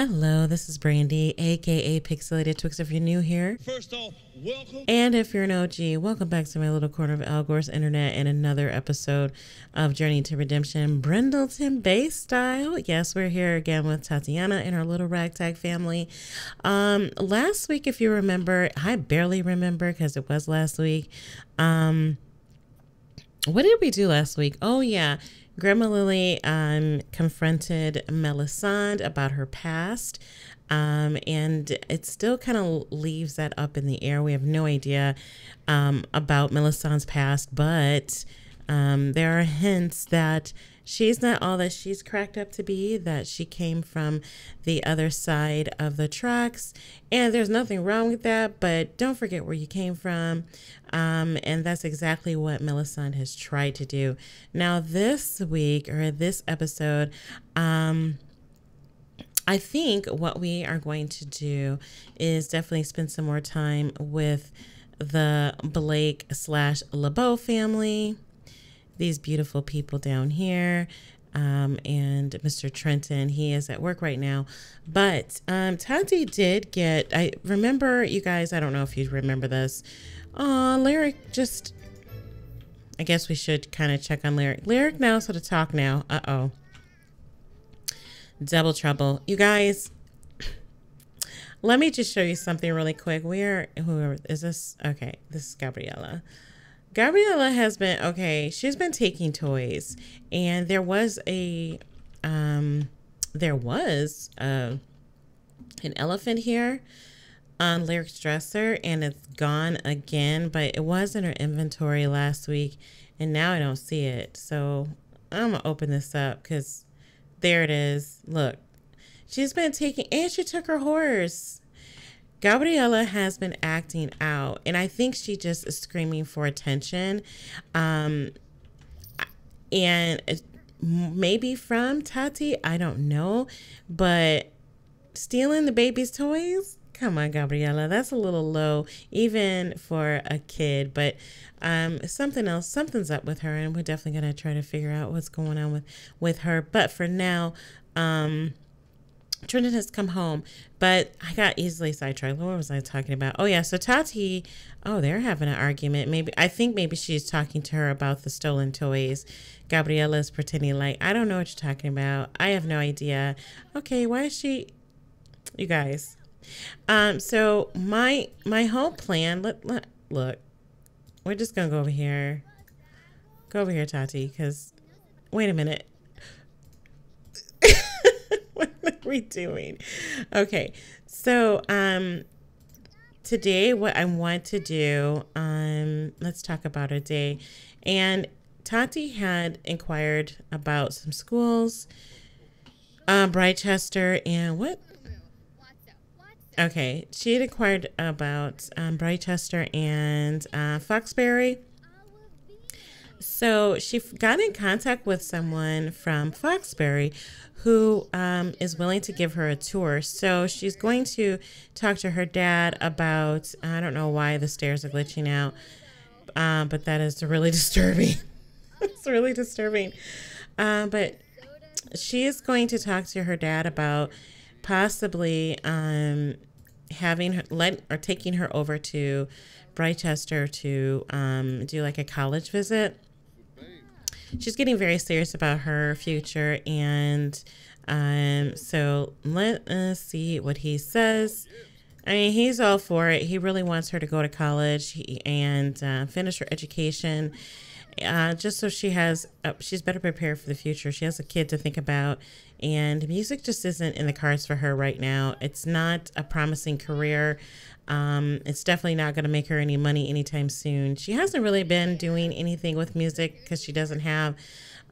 Hello, this is Brandy, aka Pixelated Twix. If you're new here, First off, welcome. and if you're an OG, welcome back to my little corner of Al Gore's internet and another episode of Journey to Redemption, Brindleton Bay style. Yes, we're here again with Tatiana and our little ragtag family. Um, last week, if you remember, I barely remember because it was last week. Um, what did we do last week? Oh yeah, Grandma Lily um, confronted Melisande about her past, um, and it still kind of leaves that up in the air. We have no idea um, about Melisandre's past, but um, there are hints that she's not all that she's cracked up to be, that she came from the other side of the tracks. And there's nothing wrong with that, but don't forget where you came from. Um, and that's exactly what Melisande has tried to do. Now, this week or this episode, um, I think what we are going to do is definitely spend some more time with the Blake slash LeBeau family these beautiful people down here. Um, and Mr. Trenton, he is at work right now. But um, Tati did get, I remember you guys, I don't know if you remember this. Uh, Lyric just, I guess we should kind of check on Lyric. Lyric knows how to talk now. Uh oh. Double trouble. You guys, let me just show you something really quick. Where, who is this? Okay, this is Gabriella. Gabriella has been okay. She's been taking toys, and there was a, um, there was a, an elephant here on Lyric's dresser, and it's gone again. But it was in her inventory last week, and now I don't see it. So I'm gonna open this up because there it is. Look, she's been taking, and she took her horse. Gabriella has been acting out, and I think she just is screaming for attention. Um, and maybe from Tati, I don't know, but stealing the baby's toys? Come on, Gabriella, that's a little low, even for a kid. But um, something else, something's up with her, and we're definitely gonna try to figure out what's going on with with her. But for now, um, Trenton has come home, but I got easily sidetracked. What was I talking about? Oh yeah, so Tati, oh they're having an argument. Maybe I think maybe she's talking to her about the stolen toys. Gabriella is pretending like I don't know what you're talking about. I have no idea. Okay, why is she? You guys. Um. So my my whole plan. Let, let look. We're just gonna go over here. Go over here, Tati. Because wait a minute. what are we doing? Okay, so um, today what I want to do, um, let's talk about a day, and Tati had inquired about some schools, uh, Britechester, and what? Okay, she had inquired about um, Britechester and uh, Foxbury. So she got in contact with someone from Foxbury who um, is willing to give her a tour. So she's going to talk to her dad about, I don't know why the stairs are glitching out, um, but that is really disturbing. it's really disturbing. Uh, but she is going to talk to her dad about possibly um, having her let or taking her over to Britechester to um, do like a college visit she's getting very serious about her future and um so let us see what he says. I mean he's all for it. He really wants her to go to college and uh, finish her education uh, just so she has uh, she's better prepared for the future she has a kid to think about and music just isn't in the cards for her right now it's not a promising career um, it's definitely not going to make her any money anytime soon. She hasn't really been doing anything with music because she doesn't have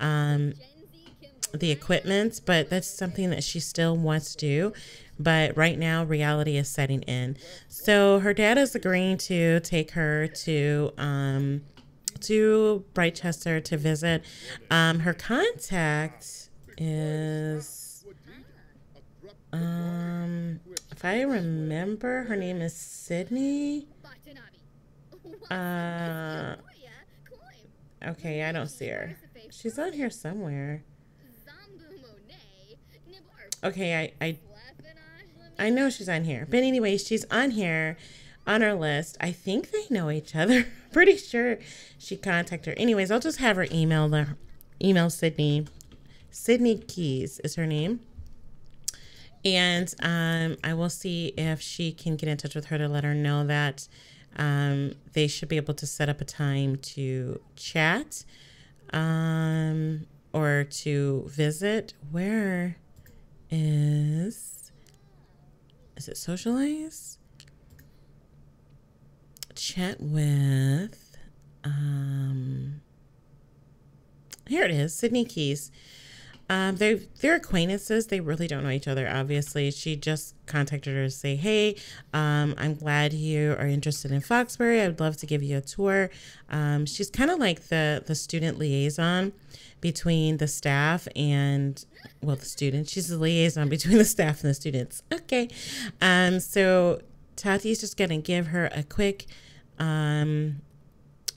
um, the equipment, but that's something that she still wants to do. But right now, reality is setting in. So her dad is agreeing to take her to um, to Britechester to visit. Um, her contact is um if I remember, her name is Sydney. Uh, okay, I don't see her. She's on here somewhere. Okay, I, I, I know she's on here. But anyway, she's on here on our list. I think they know each other. Pretty sure she contacted her. Anyways, I'll just have her email the email Sydney. Sydney Keys is her name. And um, I will see if she can get in touch with her to let her know that um, they should be able to set up a time to chat um, or to visit. Where is is it socialize? Chat with um here it is, Sydney Keys. Um, they're they're acquaintances. They really don't know each other. Obviously, she just contacted her to say, "Hey, um, I'm glad you are interested in Foxbury. I would love to give you a tour." Um, she's kind of like the the student liaison between the staff and well, the students. She's the liaison between the staff and the students. Okay, um, so Tati's just gonna give her a quick um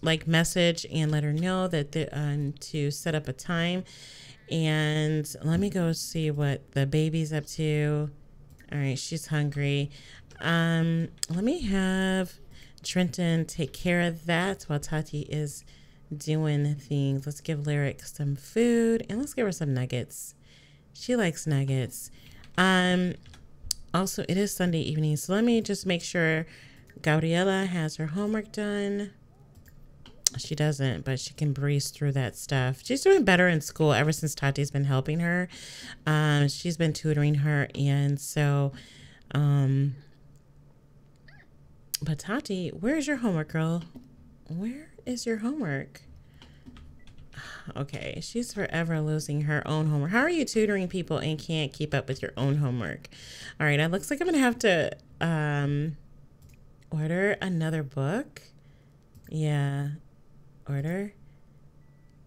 like message and let her know that the, um, to set up a time and let me go see what the baby's up to. All right, she's hungry. Um, let me have Trenton take care of that while Tati is doing things. Let's give Lyric some food and let's give her some nuggets. She likes nuggets. Um, also, it is Sunday evening, so let me just make sure Gabriella has her homework done. She doesn't, but she can breeze through that stuff. She's doing better in school ever since Tati's been helping her. Um, she's been tutoring her, and so, um, but Tati, where's your homework, girl? Where is your homework? Okay, she's forever losing her own homework. How are you tutoring people and can't keep up with your own homework? All right, it looks like I'm gonna have to um order another book. Yeah, order.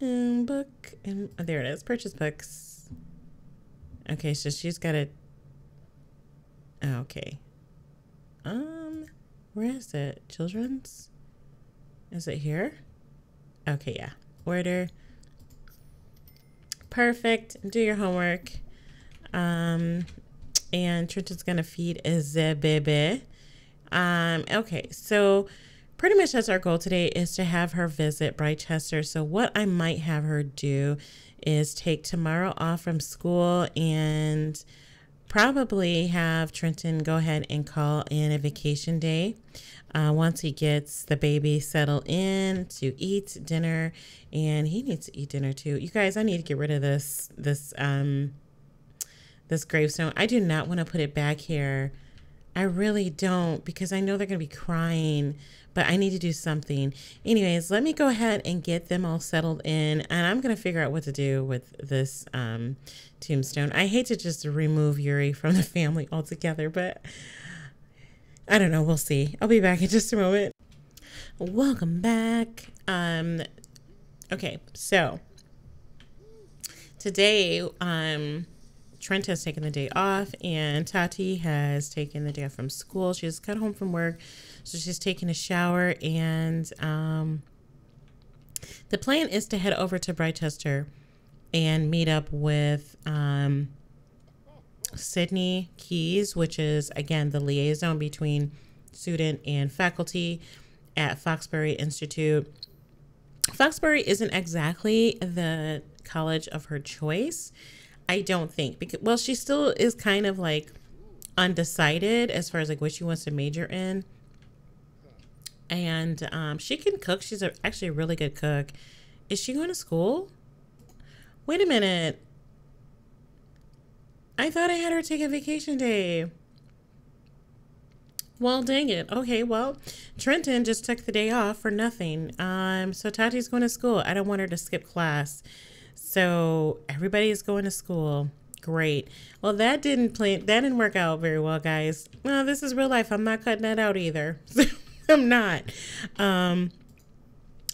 And book. And oh, there it is. Purchase books. Okay so she's got it. oh, okay. Um where is it? Children's? Is it here? Okay yeah. Order. Perfect. Do your homework. Um and Trenton's gonna feed a um okay so pretty much that's our goal today is to have her visit Britechester. So what I might have her do is take tomorrow off from school and probably have Trenton go ahead and call in a vacation day. Uh, once he gets the baby settled in to eat dinner and he needs to eat dinner too you guys i need to get rid of this this um this gravestone i do not want to put it back here i really don't because i know they're going to be crying but I need to do something. Anyways, let me go ahead and get them all settled in, and I'm going to figure out what to do with this um, tombstone. I hate to just remove Yuri from the family altogether, but I don't know. We'll see. I'll be back in just a moment. Welcome back. Um, okay, so today, um, Trent has taken the day off, and Tati has taken the day off from school. She just got home from work, so she's taking a shower. And um, the plan is to head over to Britechester and meet up with um, Sydney Keys, which is again the liaison between student and faculty at Foxbury Institute. Foxbury isn't exactly the college of her choice. I don't think because well, she still is kind of like undecided as far as like what she wants to major in. And um, she can cook. She's a, actually a really good cook. Is she going to school? Wait a minute. I thought I had her take a vacation day. Well, dang it. Okay, well, Trenton just took the day off for nothing. Um, so Tati's going to school. I don't want her to skip class. So everybody is going to school. Great. Well, that didn't play. That didn't work out very well, guys. Well, this is real life. I'm not cutting that out either. I'm not. Um.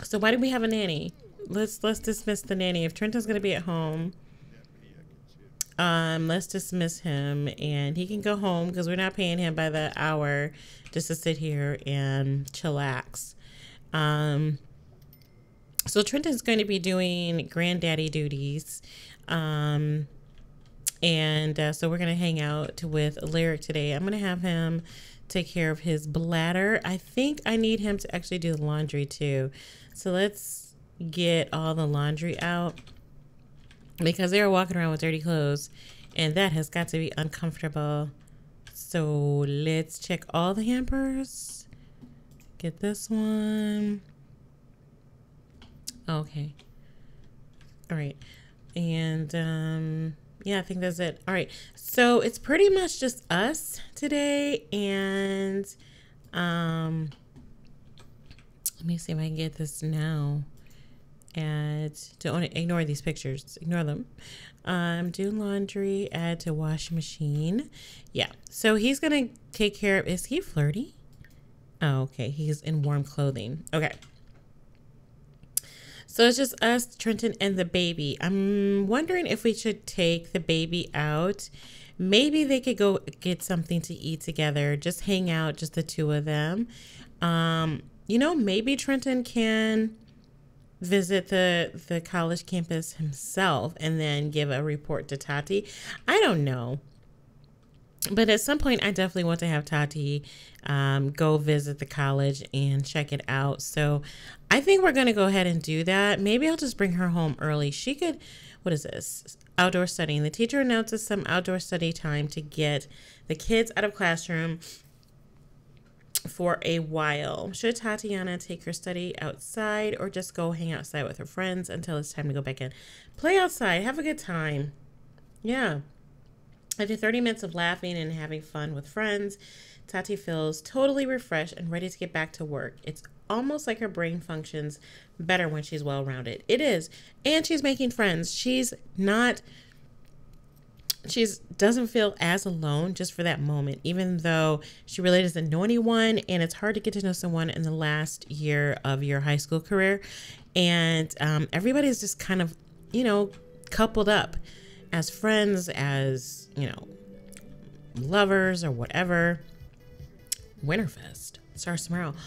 So why do we have a nanny? Let's let's dismiss the nanny. If Trenton's gonna be at home, um, let's dismiss him and he can go home because we're not paying him by the hour just to sit here and chillax. Um, so Trenton's going to be doing granddaddy duties. Um, and uh, so we're gonna hang out with Lyric today. I'm gonna have him take care of his bladder. I think I need him to actually do the laundry too. So let's get all the laundry out because they are walking around with dirty clothes, and that has got to be uncomfortable. So let's check all the hampers. Get this one. Okay. All right. And um yeah, I think that's it. All right. So it's pretty much just us today and um let me see if I can get this now. Add don't ignore these pictures. Ignore them. Um, do laundry. Add to washing machine. Yeah. So he's gonna take care of. Is he flirty? Oh, okay. He's in warm clothing. Okay. So it's just us, Trenton, and the baby. I'm wondering if we should take the baby out. Maybe they could go get something to eat together, just hang out, just the two of them. Um, you know, maybe Trenton can visit the the college campus himself and then give a report to Tati. I don't know. But at some point, I definitely want to have Tati um, go visit the college and check it out. So I think we're going to go ahead and do that. Maybe I'll just bring her home early. She could, what is this? Outdoor studying. The teacher announces some outdoor study time to get the kids out of classroom for a while. Should Tatiana take her study outside or just go hang outside with her friends until it's time to go back in? Play outside. Have a good time. Yeah. After 30 minutes of laughing and having fun with friends, Tati feels totally refreshed and ready to get back to work. It's almost like her brain functions better when she's well rounded. It is. And she's making friends. She's not she's doesn't feel as alone just for that moment even though she really doesn't know anyone and it's hard to get to know someone in the last year of your high school career and um, everybody's just kind of you know coupled up as friends as you know lovers or whatever winterfest starts tomorrow.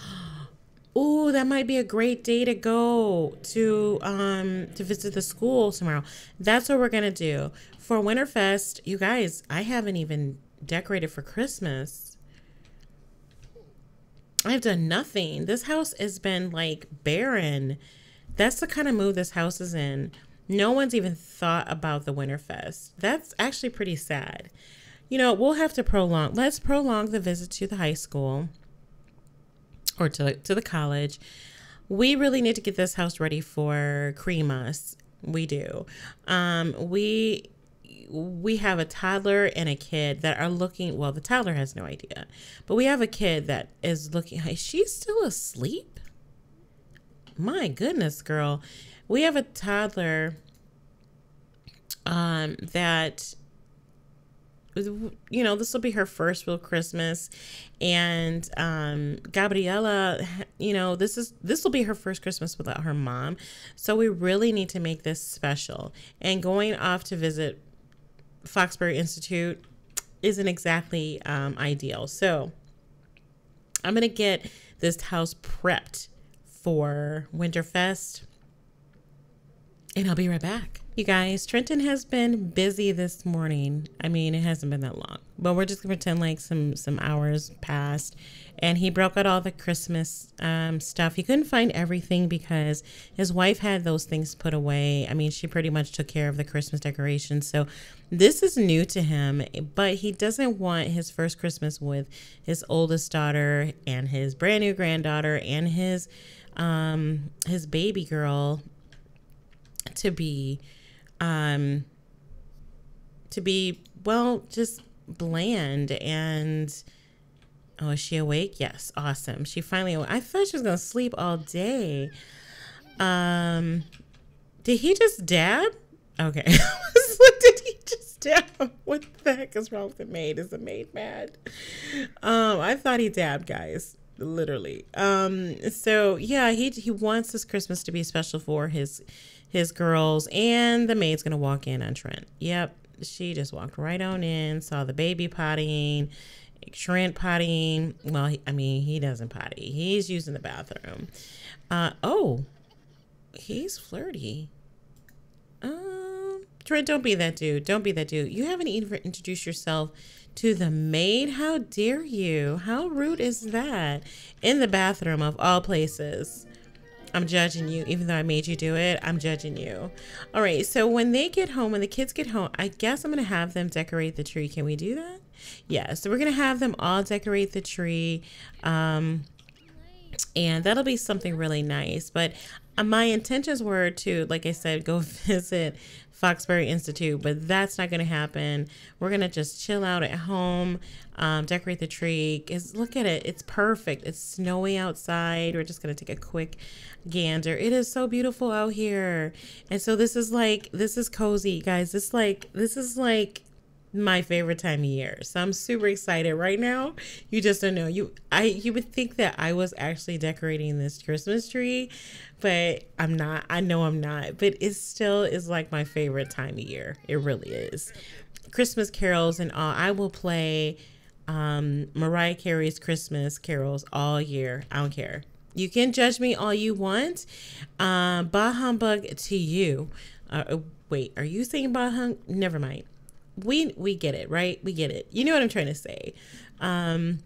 Oh that might be a great day to go to um to visit the school tomorrow. That's what we're gonna do. For winterfest you guys i haven't even decorated for christmas. I've done nothing. This house has been like barren. That's the kind of mood this house is in no one's even thought about the winterfest that's actually pretty sad you know we'll have to prolong let's prolong the visit to the high school or to, to the college. We really need to get this house ready for Cremas. We do. Um, we we have a toddler and a kid that are looking well the toddler has no idea but we have a kid that is looking is she still asleep my goodness girl we have a toddler um that you know, this will be her first real Christmas. And um, Gabriella, you know, this is this will be her first Christmas without her mom. So we really need to make this special. And going off to visit Foxbury Institute isn't exactly um, ideal. So I'm gonna get this house prepped for Winterfest, and I'll be right back. You guys, Trenton has been busy this morning. I mean, it hasn't been that long, but we're just gonna pretend like some some hours passed. And he broke out all the Christmas um, stuff. He couldn't find everything because his wife had those things put away. I mean, she pretty much took care of the Christmas decorations. So this is new to him, but he doesn't want his first Christmas with his oldest daughter and his brand new granddaughter and his um his baby girl to be um, to be well, just bland and. Oh, is she awake? Yes, awesome. She finally. I thought she was gonna sleep all day. Um, did he just dab? Okay. did he just dab? What the heck is wrong with the maid? Is the maid mad? Um, I thought he dabbed, guys. Literally. Um, so yeah, he he wants this Christmas to be special for his his girls, and the maid's gonna walk in on Trent. Yep, she just walked right on in, saw the baby pottying, Trent pottying. Well, he, I mean, he doesn't potty. He's using the bathroom. Uh, oh, he's flirty. Um, Trent, don't be that dude. Don't be that dude. You haven't even introduced yourself to the maid. How dare you? How rude is that? In the bathroom of all places. I'm judging you, even though I made you do it. I'm judging you. All right. So when they get home, when the kids get home, I guess I'm going to have them decorate the tree. Can we do that? Yeah. So we're going to have them all decorate the tree. Um, and that'll be something really nice. But my intentions were to, like I said, go visit Foxbury Institute, but that's not going to happen. We're going to just chill out at home, um, decorate the tree. Cause look at it. It's perfect. It's snowy outside. We're just going to take a quick gander. It is so beautiful out here. And so this is like, this is cozy, guys. This like, this is like my favorite time of year. So I'm super excited right now. You just don't know. You I you would think that I was actually decorating this Christmas tree, but I'm not. I know I'm not, but it still is like my favorite time of year. It really is. Christmas carols and all. I will play um Mariah Carey's Christmas carols all year. I don't care. You can judge me all you want. Uh, bah humbug to you. Uh, wait, are you saying bah hum? Never mind we we get it, right? We get it. You know what I'm trying to say. Um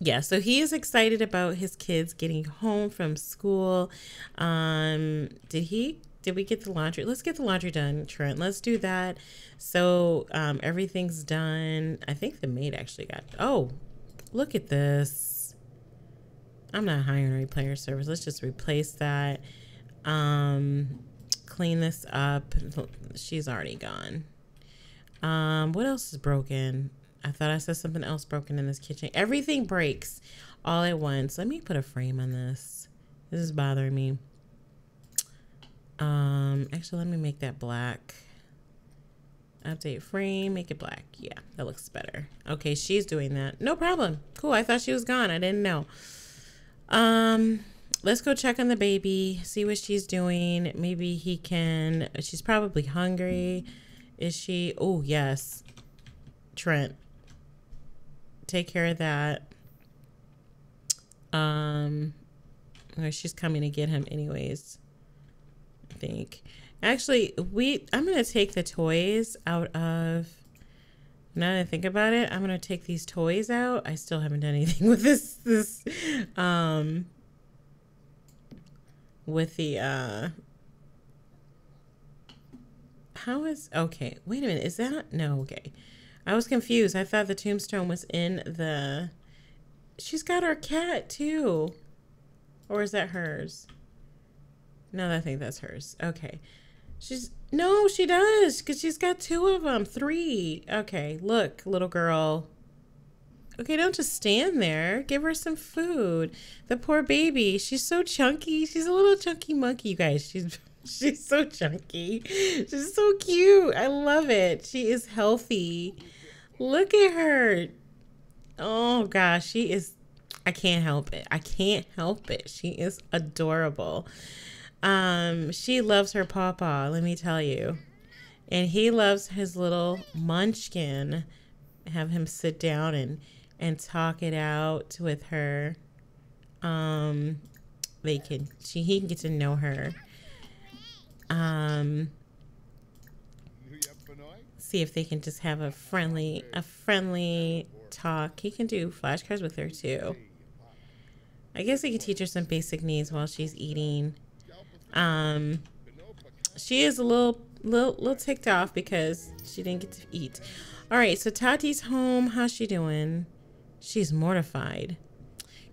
yeah, so he is excited about his kids getting home from school. Um did he did we get the laundry? Let's get the laundry done, Trent. Let's do that. So um everything's done. I think the maid actually got Oh, look at this. I'm not hiring a replayer service. Let's just replace that. Um clean this up. She's already gone. Um, what else is broken? I thought I said something else broken in this kitchen. Everything breaks all at once. Let me put a frame on this. This is bothering me. Um, actually, let me make that black. Update frame, make it black. Yeah, that looks better. Okay, she's doing that. No problem. Cool. I thought she was gone. I didn't know. Um, let's go check on the baby, see what she's doing. Maybe he can. She's probably hungry. Is she? Oh, yes. Trent. Take care of that. Um, she's coming to get him anyways. I think. Actually, we. I'm gonna take the toys out of. Now that I think about it, I'm gonna take these toys out. I still haven't done anything with this. This. Um. With the uh how is okay? Wait a minute. Is that no? Okay, I was confused. I thought the tombstone was in the. She's got her cat too, or is that hers? No, I think that's hers. Okay, she's no, she does because she's got two of them, three. Okay, look, little girl. Okay, don't just stand there. Give her some food. The poor baby. She's so chunky. She's a little chunky monkey, you guys. She's She's so chunky. She's so cute. I love it. She is healthy. Look at her. Oh gosh, she is I can't help it. I can't help it. She is adorable. Um she loves her papa, let me tell you. And he loves his little munchkin. Have him sit down and and talk it out with her. Um they can she he can get to know her um, see if they can just have a friendly a friendly talk. He can do flashcards with her too. I guess he could teach her some basic needs while she's eating. Um, she is a little little little ticked off because she didn't get to eat. All right, so Tati's home. How's she doing? She's mortified.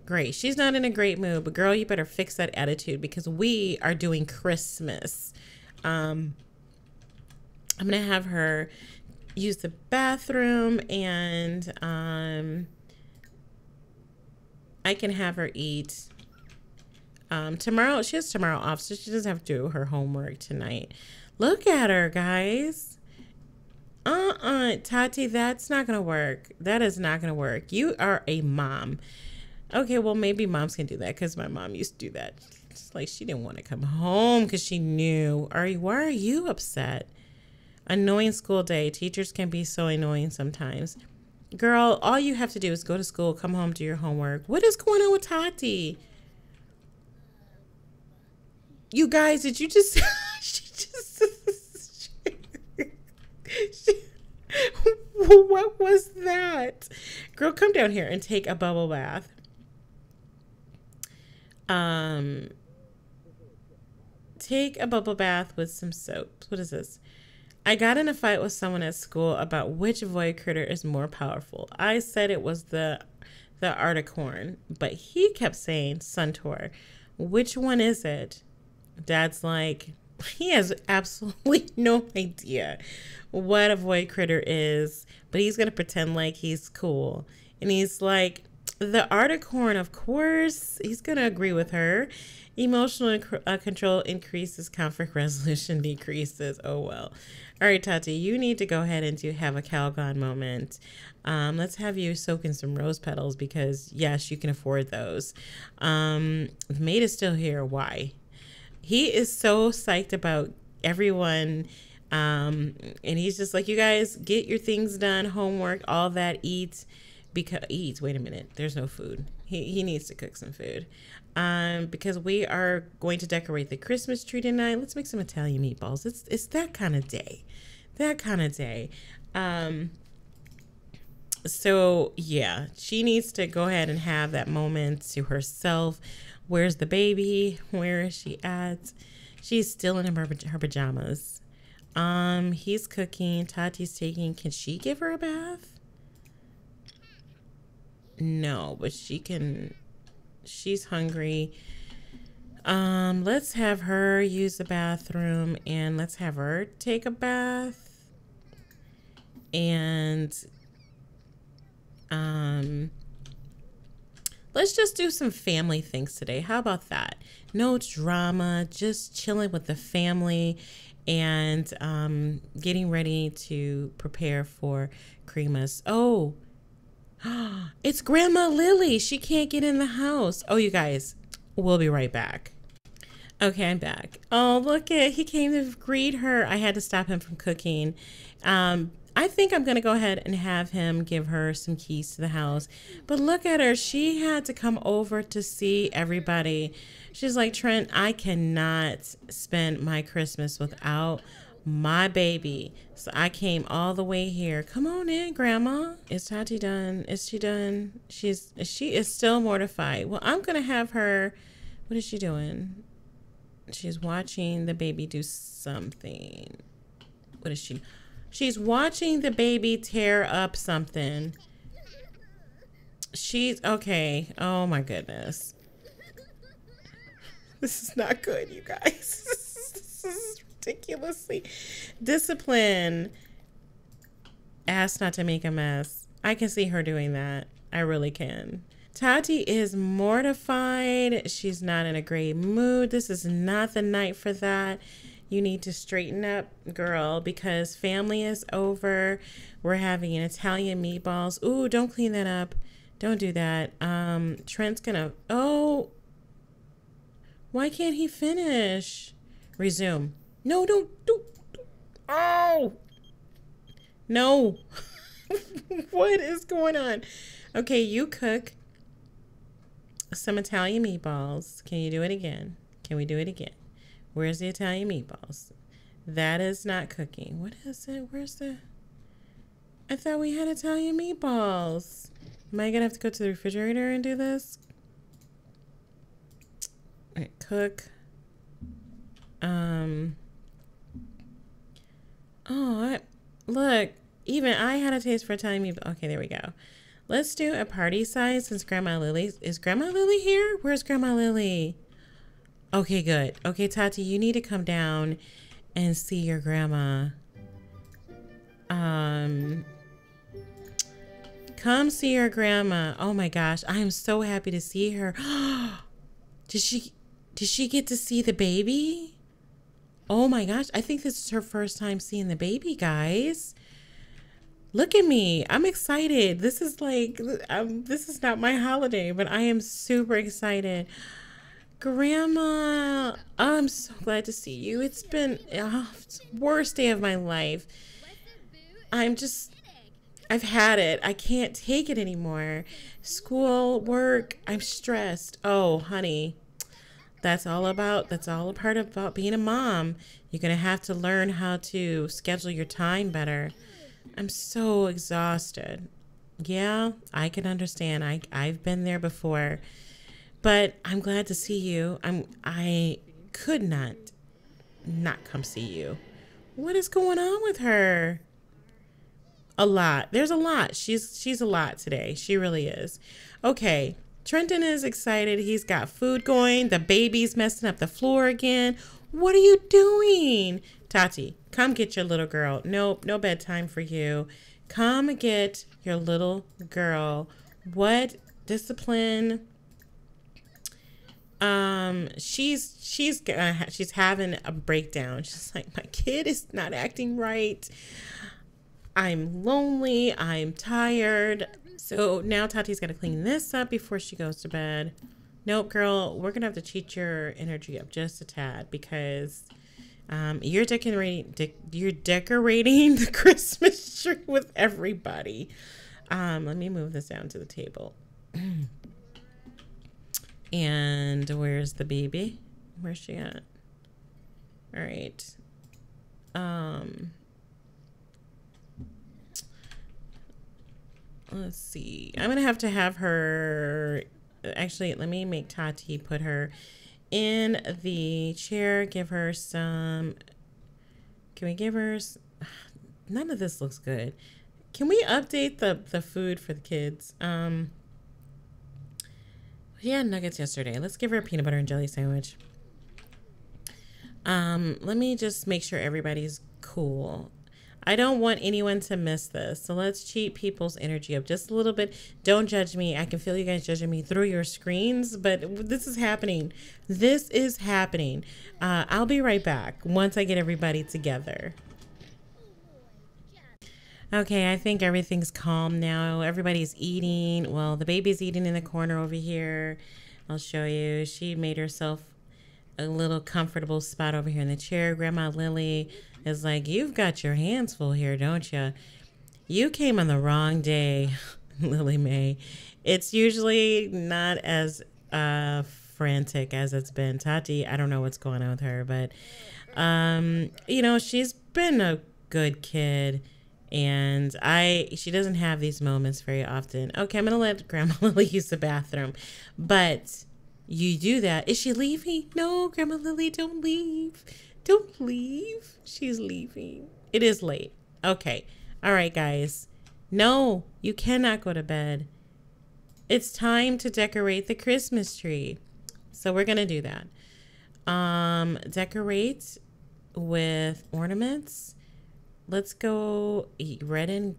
Great. She's not in a great mood, but girl, you better fix that attitude because we are doing Christmas. Um, I'm gonna have her use the bathroom and um, I can have her eat. Um, tomorrow, she has tomorrow off, so she doesn't have to do her homework tonight. Look at her, guys. Uh-uh, Tati, that's not gonna work. That is not gonna work. You are a mom. Okay, well, maybe moms can do that because my mom used to do that. Like she didn't want to come home because she knew. Are you, why are you upset? Annoying school day. Teachers can be so annoying sometimes. Girl, all you have to do is go to school, come home, do your homework. What is going on with Tati? You guys, did you just? she just. she, what was that? Girl, come down here and take a bubble bath. Um, take a bubble bath with some soap. What is this? I got in a fight with someone at school about which void critter is more powerful. I said it was the the Articorn, but he kept saying Suntor. Which one is it? Dad's like, he has absolutely no idea what a void critter is, but he's to pretend like he's cool. And he's like, the Articorn, of course, he's going to agree with her. Emotional uh, control increases, conflict resolution decreases. Oh, well. All right, Tati, you need to go ahead and do have a Calgon moment. Um, let's have you soak in some rose petals because, yes, you can afford those. Um, the maid is still here. Why? He is so psyched about everyone um, and he's just like, you guys get your things done, homework, all that, eat. Because eat, wait a minute, there's no food. He, he needs to cook some food. Um, because we are going to decorate the Christmas tree tonight. Let's make some Italian meatballs. It's it's that kind of day. That kind of day. Um, so yeah, she needs to go ahead and have that moment to herself. Where's the baby? Where is she at? She's still in her, her pajamas. Um, he's cooking. Tati's taking. Can she give her a bath? No, but she can. She's hungry. Um, let's have her use the bathroom and let's have her take a bath. And um let's just do some family things today. How about that? No drama, just chilling with the family and um, getting ready to prepare for Christmas. Oh, it's Grandma Lily. She can't get in the house. Oh, you guys, we'll be right back. Okay, I'm back. Oh, look at he came to greet her. I had to stop him from cooking. Um, I think I'm to go ahead and have him give her some keys to the house. But look at her. She had to come over to see everybody. She's like, Trent, I cannot spend my Christmas without my baby. So I came all the way here. Come on in, Grandma. Is Tati done? Is she done? She's she is still mortified. Well, I'm gonna have her. What is she doing? She's watching the baby do something. What is she? She's watching the baby tear up something. She's okay. Oh my goodness. This is not good, you guys. this is ridiculously discipline. Ask not to make a mess. I can see her doing that. I really can. Tati is mortified. She's not in a great mood. This is not the night for that. You need to straighten up, girl, because family is over. We're having an Italian meatballs. Ooh, don't clean that up. Don't do that. Um, Trent's gonna. Oh, why can't he finish? Resume. No, don't do. Oh! No. what is going on? Okay, you cook some Italian meatballs. Can you do it again? Can we do it again? Where's the Italian meatballs? That is not cooking. What is it? Where's the... I thought we had Italian meatballs. Am I going to have to go to the refrigerator and do this? right, cook. Um. Oh, I, look. Even I had a taste for Italian Okay, there we go. Let's do a party size since Grandma Lily is Grandma Lily here. Where's Grandma Lily? Okay, good. Okay, Tati, you need to come down and see your grandma. Um, come see your grandma. Oh my gosh, I am so happy to see her. Did she? Did she get to see the baby? Oh my gosh, I think this is her first time seeing the baby, guys. Look at me. I'm excited. This is like, um, this is not my holiday, but I am super excited. Grandma, I'm so glad to see you. It's been oh, worst day of my life. I'm just, I've had it. I can't take it anymore. School, work, I'm stressed. Oh, honey, that's all about that's all a part of about being a mom. You're gonna have to learn how to schedule your time better. I'm so exhausted. Yeah, I can understand. I I've been there before. But I'm glad to see you. I'm I could not not come see you. What is going on with her? A lot. There's a lot. She's she's a lot today. She really is. Okay. Trenton is excited. He's got food going. The baby's messing up the floor again. What are you doing? Tati, come get your little girl. Nope, no bedtime for you. Come get your little girl. What discipline? Um, she's she's uh, she's having a breakdown. She's like, my kid is not acting right. I'm lonely. I'm tired. So now Tati's got to clean this up before she goes to bed. Nope, girl, we're gonna have to cheat your energy up just a tad because um, you're decorating de- you're decorating the Christmas tree with everybody. Um, let me move this down to the table. and where's the baby? Where's she at? All right. Um, let's see. I'm gonna have to have her. Actually, let me make Tati put her in the chair. Give her some. Can we give her? None of this looks good. Can we update the the food for the kids? Um. She had nuggets yesterday. Let's give her a peanut butter and jelly sandwich. Um, let me just make sure everybody's cool. I don't want anyone to miss this. So let's cheat people's energy up just a little bit. Don't judge me. I can feel you guys judging me through your screens, but this is happening. This is happening. Uh, I'll be right back once I get everybody together. Okay, I think everything's calm now. Everybody's eating. Well, the baby's eating in the corner over here. I'll show you. She made herself a little comfortable spot over here in the chair. Grandma Lily is like, You've got your hands full here, don't you? You came on the wrong day, Lily Mae. It's usually not as uh, frantic as it's been. Tati, I don't know what's going on with her, but, um, you know, she's been a good kid and I she doesn't have these moments very often. Okay, I'm gonna let Grandma Lily use the bathroom, but you do that. Is she leaving? No, Grandma Lily, don't leave. Don't leave. She's leaving. It is late. Okay. All right, guys. No, you cannot go to bed. It's time to decorate the Christmas tree. So we're going to do that. Um, decorate with ornaments. Let's go red and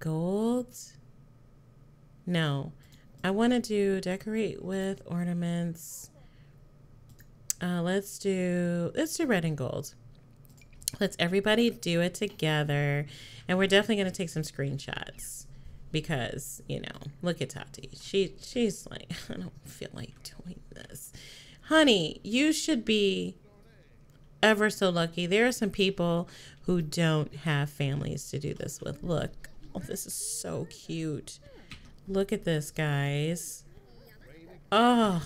gold. No. I want to do decorate with ornaments. Uh, let's do let's do red and gold. Let's everybody do it together, and we're definitely gonna take some screenshots because you know, look at Tati. She she's like, I don't feel like doing this, honey. You should be ever so lucky. There are some people who don't have families to do this with. Look, oh, this is so cute. Look at this, guys. Oh,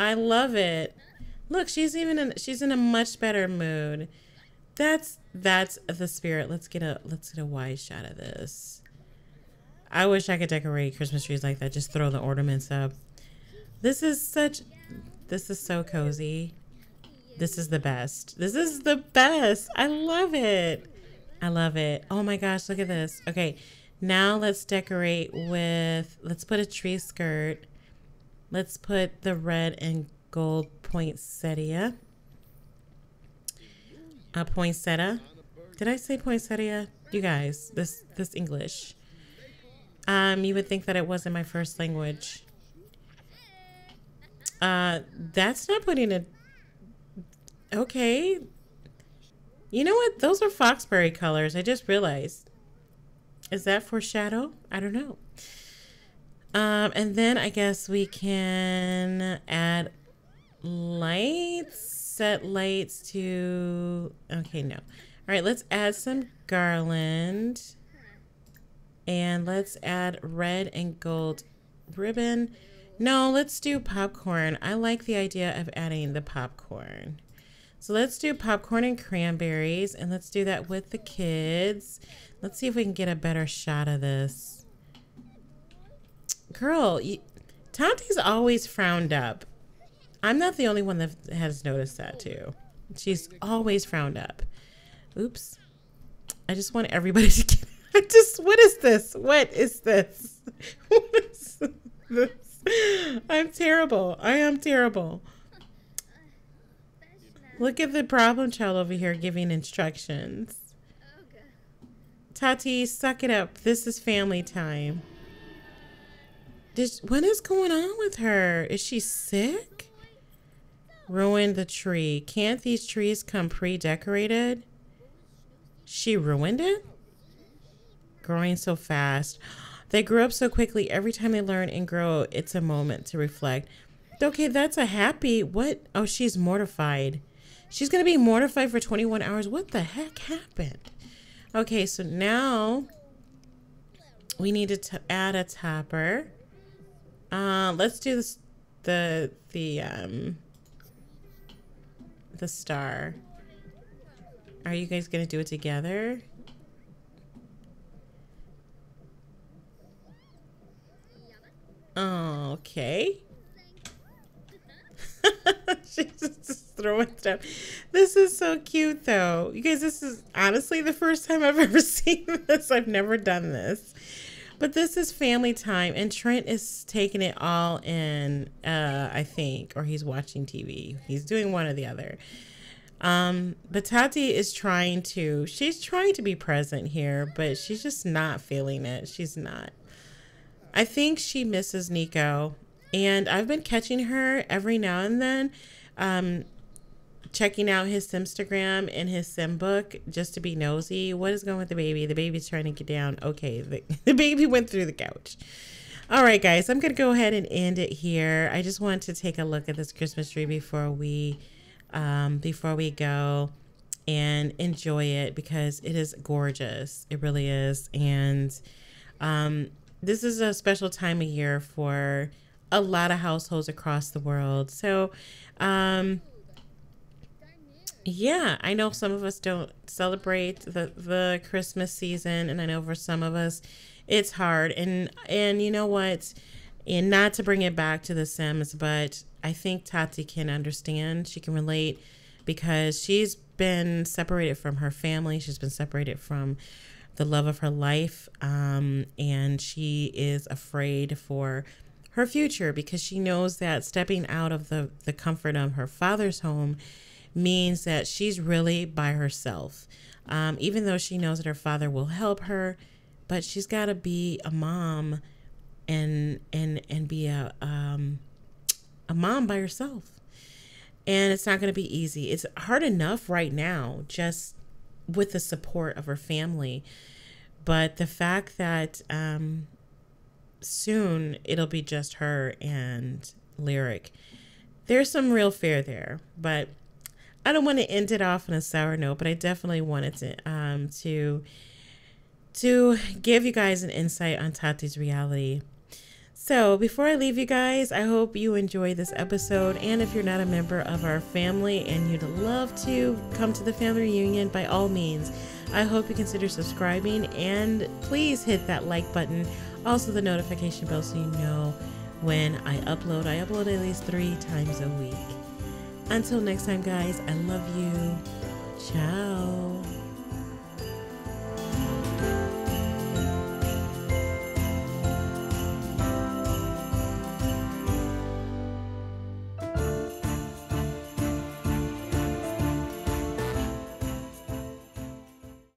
I love it. Look, she's even in she's in a much better mood. That's that's the spirit. Let's get a let's get a wide shot of this. I wish I could decorate Christmas trees like that. Just throw the ornaments up. This is such this is so cozy. This is the best. This is the best. I love it. I love it. Oh my gosh, look at this. Okay, now let's decorate with, let's put a tree skirt. Let's put the red and gold poinsettia. A poinsettia. Did I say poinsettia? You guys, this this English. Um, you would think that it wasn't my first language. Uh, that's not putting it. Okay. You know what? Those are Foxbury colors. I just realized. Is that foreshadow? I don't know. Um, and then I guess we can add lights, set lights to, okay, no. All right, let's add some garland. And let's add red and gold ribbon. No, let's do popcorn. I like the idea of adding the popcorn. So let's do popcorn and cranberries, and let's do that with the kids. Let's see if we can get a better shot of this. Girl, you, Tanti's always frowned up. I'm not the only one that has noticed that too. She's always frowned up. Oops. I just want everybody to get. I just. What is this? What is this? What is this? I'm terrible. I am terrible. Look at the problem child over here giving instructions. Tati, suck it up. This is family time. Did, what is going on with her? Is she sick? Ruined the tree. Can't these trees come pre-decorated? She ruined it? Growing so fast. They grew up so quickly. Every time they learn and grow, it's a moment to reflect. Okay, that's a happy. What? Oh, she's mortified. She's going to be mortified for 21 hours. What the heck happened? Okay, so now we need to add a topper. Uh, let's do this, the, the, um, the star. Are you guys going to do it together? Oh, okay. She's just throwing stuff. This is so cute, though. You guys, this is honestly the first time I've ever seen this. I've never done this. But this is family time, and Trent is taking it all in, uh, I think, or he's watching TV. He's doing one or the other. Um, but Tati is trying to, she's trying to be present here, but she's just not feeling it. She's not. I think she misses Nico. And I've been catching her every now and then, um, checking out his Simstagram and his Sim book just to be nosy. What is going with the baby? The baby's trying to get down. Okay, the, the baby went through the couch. All right, guys, I'm going to go ahead and end it here. I just want to take a look at this Christmas tree before we um, before we go and enjoy it because it is gorgeous. It really is. And um, this is a special time of year for a lot of households across the world. So, um, yeah, I know some of us don't celebrate the, the Christmas season, and I know for some of us it's hard. And and you know what? And not to bring it back to The Sims, but I think Tati can understand. She can relate because she's been separated from her family. She's been separated from the love of her life. Um, and she is afraid for her future because she knows that stepping out of the, the comfort of her father's home means that she's really by herself. Um, even though she knows that her father will help her, but she's got to be a mom and and and be a um, a mom by herself. And it's not going to be easy. It's hard enough right now, just with the support of her family. But the fact that um, soon it'll be just her and Lyric, there's some real fear there. But I don't want to end it off on a sour note, but I definitely wanted to um, to to give you guys an insight on Tati's reality so, before I leave you guys, I hope you enjoy this episode. And if you're not a member of our family and you'd love to come to the family reunion, by all means, I hope you consider subscribing and please hit that like button. Also, the notification bell so you know when I upload. I upload at least three times a week. Until next time, guys, I love you. Ciao.